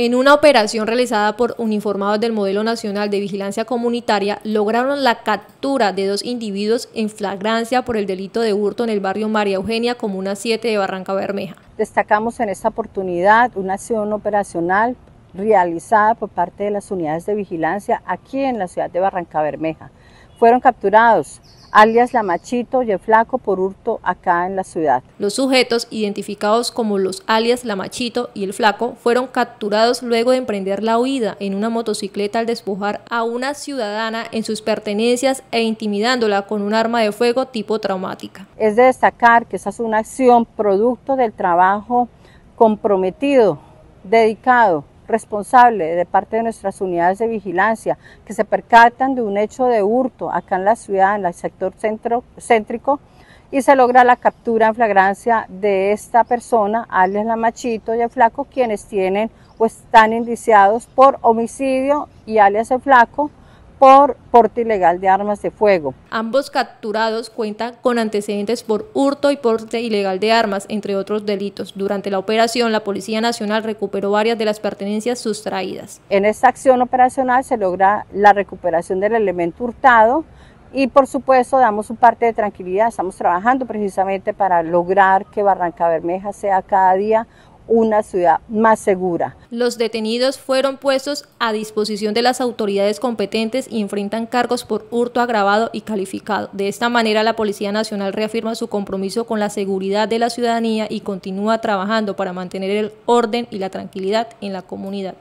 En una operación realizada por uniformados del Modelo Nacional de Vigilancia Comunitaria, lograron la captura de dos individuos en flagrancia por el delito de hurto en el barrio María Eugenia, Comuna 7 de Barranca Bermeja. Destacamos en esta oportunidad una acción operacional realizada por parte de las unidades de vigilancia aquí en la ciudad de Barranca Bermeja. Fueron capturados alias La Machito y el Flaco por hurto acá en la ciudad. Los sujetos, identificados como los alias La Machito y el Flaco, fueron capturados luego de emprender la huida en una motocicleta al despojar a una ciudadana en sus pertenencias e intimidándola con un arma de fuego tipo traumática. Es de destacar que esa es una acción producto del trabajo comprometido, dedicado responsable de parte de nuestras unidades de vigilancia que se percatan de un hecho de hurto acá en la ciudad, en el sector centro, céntrico, y se logra la captura en flagrancia de esta persona, alias la Machito y el Flaco, quienes tienen o están indiciados por homicidio y alias el Flaco por porte ilegal de armas de fuego. Ambos capturados cuentan con antecedentes por hurto y porte ilegal de armas, entre otros delitos. Durante la operación, la Policía Nacional recuperó varias de las pertenencias sustraídas. En esta acción operacional se logra la recuperación del elemento hurtado, y por supuesto damos un parte de tranquilidad, estamos trabajando precisamente para lograr que Barranca Bermeja sea cada día una ciudad más segura. Los detenidos fueron puestos a disposición de las autoridades competentes y enfrentan cargos por hurto agravado y calificado. De esta manera, la Policía Nacional reafirma su compromiso con la seguridad de la ciudadanía y continúa trabajando para mantener el orden y la tranquilidad en la comunidad.